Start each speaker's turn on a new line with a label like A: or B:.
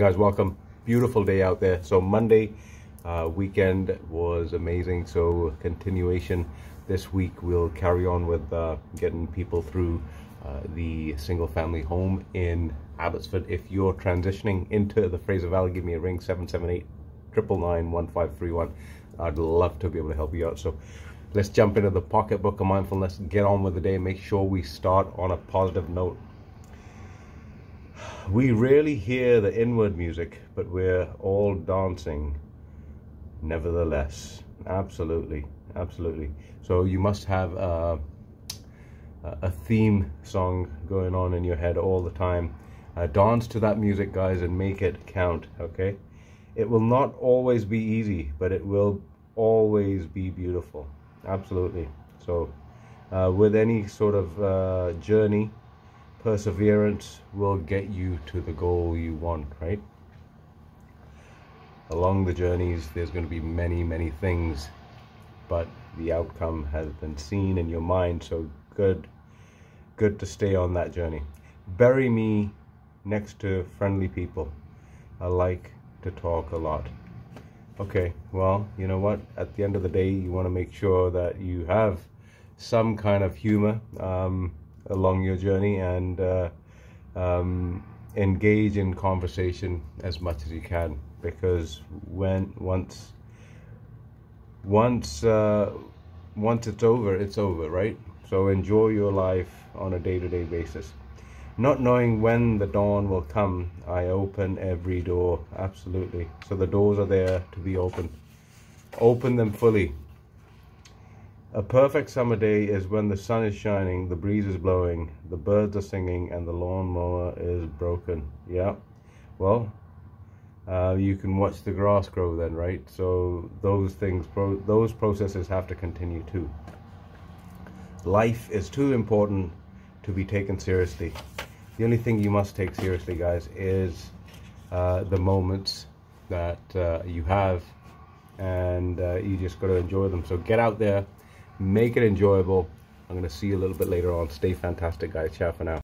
A: guys welcome. Beautiful day out there. So monday uh, weekend was amazing. So continuation this week we'll carry on with uh, getting people through uh, the single family home in abbotsford. If you're transitioning into the fraser valley give me a ring 778 1531 i'd love to be able to help you out. So let's jump into the pocketbook of mindfulness. Get on with the day. Make sure we start on a positive note we rarely hear the inward music, but we're all dancing nevertheless. Absolutely, absolutely. So you must have a, a theme song going on in your head all the time. Uh, dance to that music, guys, and make it count, okay? It will not always be easy, but it will always be beautiful. Absolutely. So uh, with any sort of uh, journey, perseverance will get you to the goal you want, right? Along the journeys, there's going to be many, many things, but the outcome has been seen in your mind. So good, good to stay on that journey. Bury me next to friendly people. I like to talk a lot. Okay, well, you know what? At the end of the day, you want to make sure that you have some kind of humor. Um, along your journey and uh, um, engage in conversation as much as you can. Because when once once uh, once it's over it's over right? So enjoy your life on a day-to-day basis. Not knowing when the dawn will come i open every door. Absolutely. So the doors are there to be open. Open them fully a perfect summer day is when the sun is shining, the breeze is blowing, the birds are singing, and the lawnmower is broken. Yeah, well, uh, you can watch the grass grow then, right? So those things, pro those processes have to continue too. Life is too important to be taken seriously. The only thing you must take seriously, guys, is uh, the moments that uh, you have, and uh, you just got to enjoy them. So get out there make it enjoyable. I'm going to see you a little bit later on. Stay fantastic, guys. Ciao for now.